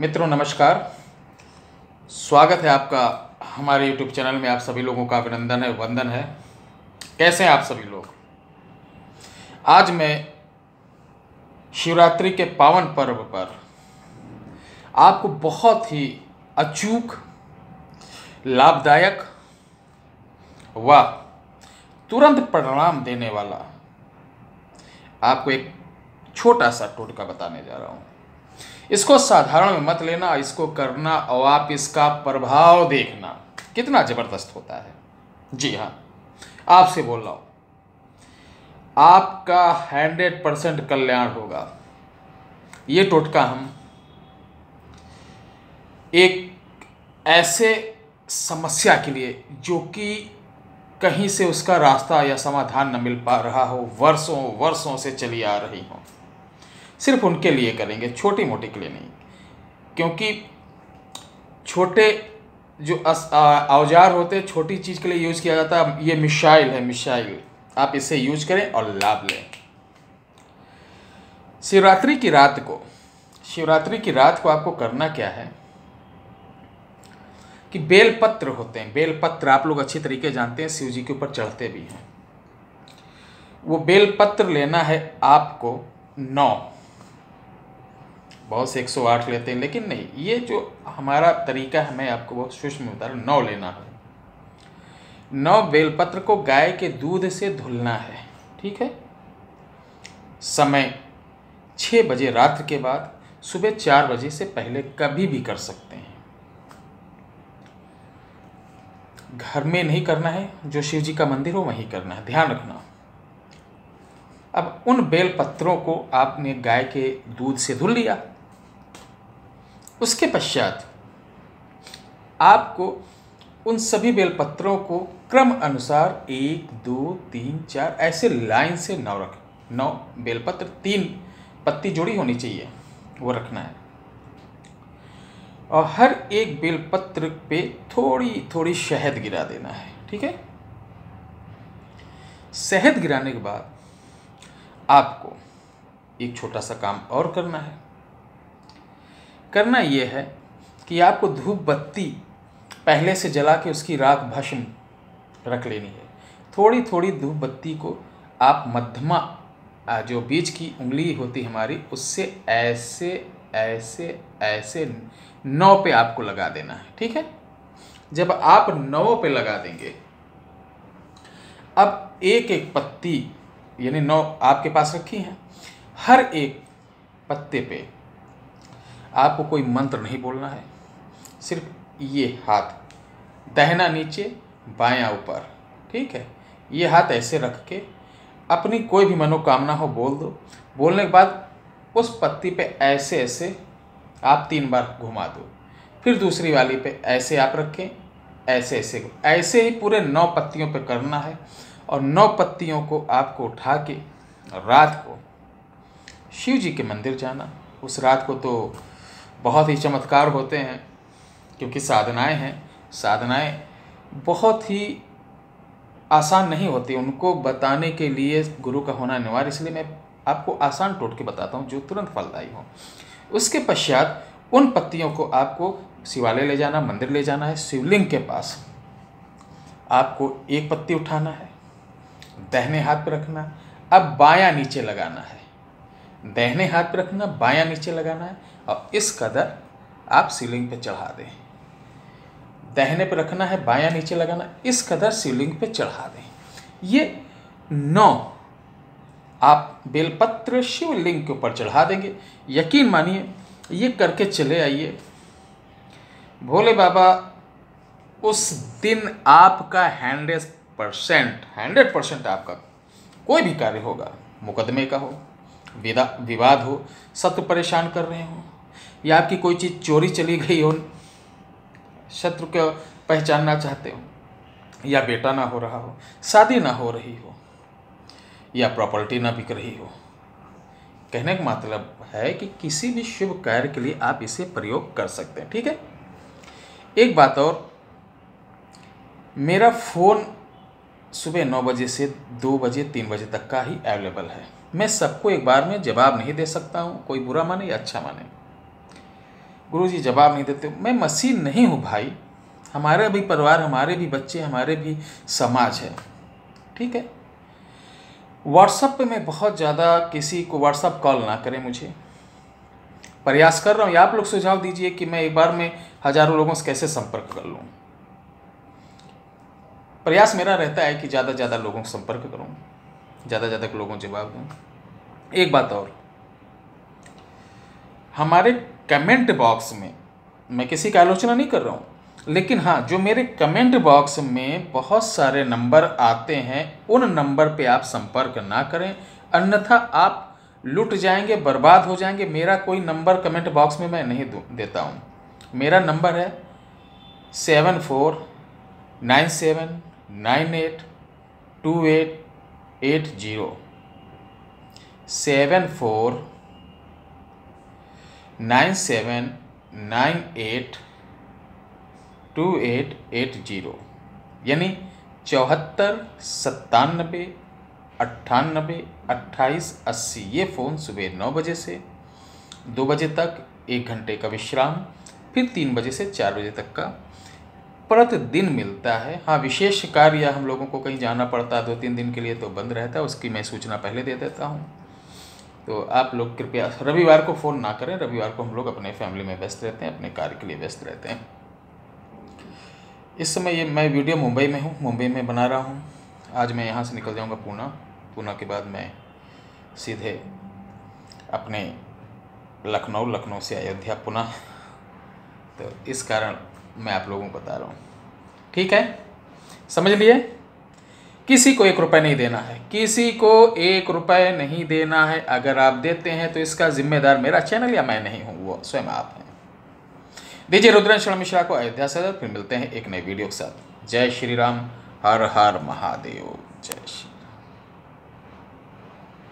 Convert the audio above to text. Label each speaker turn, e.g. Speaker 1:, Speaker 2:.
Speaker 1: मित्रों, नमस्कार। स्वागत है आपका हमारे यूट्यूब चैनल में। आप सभी लोगों का अभिनंदन है, वंदन है। कैसे हैं आप सभी लोग? आज मैं शिवरात्रि के पावन पर्व पर आपको बहुत ही अचूक, लाभदायक व तुरंत परिणाम देने वाला आपको एक छोटा सा टोटका बताने जा रहा हूँ। इसको साधारण में मत लेना, इसको करना और आप इसका प्रभाव देखना। कितना ज़बरदस्त होता है। जी हाँ आपसे बोल रहा हूँ। आपका हंड्रेड परसेंट कल्याण होगा। ये टोटका हम एक ऐसे समस्या के लिए जो कि कहीं से उसका रास्ता या समाधान न मिल पा रहा हो, वर्षों वर्षों से चली आ रही हो। सिर्फ़ उनके लिए करेंगे छोटी मोटी के लिए नहीं। क्योंकि छोटे जो औज़ार होते हैं, छोटी चीज़ के लिए यूज़ किया जाता है। ये मिसाइल है, मिसाइल। आप इसे यूज़ करें और लाभ लें। शिवरात्रि की रात को, शिवरात्रि की रात को आपको करना क्या है? कि बेलपत्र होते हैं। बेलपत्र आप लोग अच्छी तरीके जानते हैं, शिव जी के ऊपर चढ़ते भी हैं। वो बेलपत्र लेना है आपको नौ। बहुत से 108 लेते हैं, लेकिन नहीं, ये जो हमारा तरीका है, मैं आपको बहुत सूक्ष्म बता रहा नौ लेना है। नौ बेलपत्र को गाय के दूध से धुलना है, ठीक है? समय छः बजे रात्र के बाद, सुबह चार बजे से पहले कभी भी कर सकते हैं। घर में नहीं करना है, जो शिव जी का मंदिर हो, वहीं करना है, ध्यान रखना। अब उन बेलपत्रों को आपने गाय के दूध से धुल लिया उसके पश्चात आपको उन सभी बेलपत्रों को क्रम अनुसार एक, दो, तीन, चार, ऐसे लाइन से नौ रख, नौ बेलपत्र, तीन पत्ती जोड़ी होनी चाहिए, वो रखना है। और हर एक बेलपत्र पे थोड़ी थोड़ी शहद गिरा देना है, ठीक है? शहद गिराने के बाद आपको एक छोटा सा काम और करना है। करना यह है कि आपको धूप बत्ती पहले से जला के उसकी राख भस्म रख लेनी है। थोड़ी थोड़ी धूप बत्ती को आप मध्यमा जो बीच की उंगली होती हमारी, उससे ऐसे ऐसे ऐसे नौ पे आपको लगा देना है, ठीक है? जब आप नौ पे लगा देंगे, अब एक एक पत्ती, यानी नौ आपके पास रखी है, हर एक पत्ते पे आपको कोई मंत्र नहीं बोलना है। सिर्फ़ ये हाथ। दहना नीचे बायां ऊपर। ठीक है? ये हाथ ऐसे रख के अपनी कोई भी मनोकामना हो बोल दो। बोलने के बाद उस पत्ती पे ऐसे ऐसे आप तीन बार घुमा दो। फिर दूसरी वाली पे ऐसे आप रखें, ऐसे ऐसे। ऐसे ही पूरे नौ पत्तियों पे करना है और नौ पत्तियों को आपको उठा के रात को शिव जी के मंदिर जाना। उस रात को तो बहुत ही चमत्कार होते हैं, क्योंकि साधनाएँ हैं। साधनाएँ बहुत ही आसान नहीं होती, उनको बताने के लिए गुरु का होना अनिवार्य। इसलिए मैं आपको आसान टोट के बताता हूँ, जो तुरंत फलदायी हो। उसके पश्चात उन पत्तियों को आपको शिवालय ले जाना, मंदिर ले जाना है, शिवलिंग के पास। आपको एक पत्ती उठाना है, दहने हाथ पर रखना, अब बायां नीचे लगाना है। दहने हाथ पर रखना बायां नीचे लगाना है, और इस कदर आप सीलिंग पे चढ़ा दें। दहने पर रखना है, बायां नीचे लगाना, इस कदर सीलिंग पे चढ़ा दें। ये नौ आप बेलपत्र शिवलिंग के ऊपर चढ़ा देंगे। यकीन मानिए, ये करके चले आइए। भोले बाबा, उस दिन आपका हंड्रेड परसेंट हंड्रेड परसेंट आपका कोई भी कार्य होगा, मुकदमे का हो विदा, विवाद हो, शत्रु परेशान कर रहे हो, या आपकी कोई चीज़ चोरी चली गई हो, शत्रु को पहचानना चाहते हो, या बेटा ना हो रहा हो, शादी ना हो रही हो, या प्रॉपर्टी ना बिक रही हो, कहने का मतलब है कि किसी भी शुभ कार्य के लिए आप इसे प्रयोग कर सकते हैं, ठीक है? एक बात और, मेरा फ़ोन सुबह नौ बजे से दो बजे, तीन बजे तक का ही अवेलेबल है। मैं सबको एक बार में जवाब नहीं दे सकता हूँ, कोई बुरा माने या अच्छा माने। गुरु जी जवाब नहीं देते। मैं मसीह नहीं हूँ भाई। हमारा भी परिवार, हमारे भी बच्चे, हमारे भी समाज है। ठीक है? व्हाट्सअप पे मैं बहुत ज़्यादा किसी को व्हाट्सअप कॉल ना करें मुझे। प्रयास कर रहा हूँ या आप लोग सुझाव दीजिए कि मैं एक बार में हज़ारों लोगों से कैसे संपर्क कर लूँ। प्रयास मेरा रहता है कि ज़्यादा से ज़्यादा लोगों को संपर्क करूँ, ज़्यादा ज़्यादा लोगों को जवाब दूँ। एक बात और, हमारे कमेंट बॉक्स में मैं किसी का आलोचना नहीं कर रहा हूँ, लेकिन हाँ जो मेरे कमेंट बॉक्स में बहुत सारे नंबर आते हैं, उन नंबर पे आप संपर्क ना करें। अन्यथा आप लुट जाएँगे, बर्बाद हो जाएँगे। मेरा कोई नंबर कमेंट बॉक्स में मैं नहीं देता हूँ। मेरा नंबर है seven four nine seven nine eight two eight eight zero. Seven four nine seven nine eight two eight eight zero. यानी चौहत्तर, सत्तानबे, अट्ठानबे, अट्ठाईस, अस्सी, ये फ़ोन सुबह नौ बजे से दो बजे तक, एक घंटे का विश्राम, फिर तीन बजे से चार बजे तक का प्रतिदिन मिलता है। हाँ विशेष कार्य हम लोगों को कहीं जाना पड़ता है दो तीन दिन के लिए तो बंद रहता है उसकी मैं सूचना पहले दे देता हूँ। तो आप लोग कृपया रविवार को फ़ोन ना करें, रविवार को हम लोग अपने फैमिली में व्यस्त रहते हैं, अपने कार्य के लिए व्यस्त रहते हैं। इस समय ये मैं वीडियो मुंबई में हूँ, मुंबई में बना रहा हूँ। आज मैं यहाँ से निकल जाऊँगा पूना। पूना के बाद मैं सीधे अपने लखनऊ लखनऊ से अयोध्या पुनः। तो इस कारण मैं आप लोगों को बता रहा हूँ। ठीक है? समझ लिए? किसी को एक रुपये नहीं देना है। किसी को एक रुपये नहीं देना है। अगर आप देते हैं तो इसका जिम्मेदार मेरा चैनल या मैं नहीं हूँ, वो स्वयं आप हैं। दीजिए रुद्रन मिश्रा को अयोध्या से फिर मिलते हैं एक नए वीडियो के साथ। जय श्री राम, हर हर महादेव, जय श्री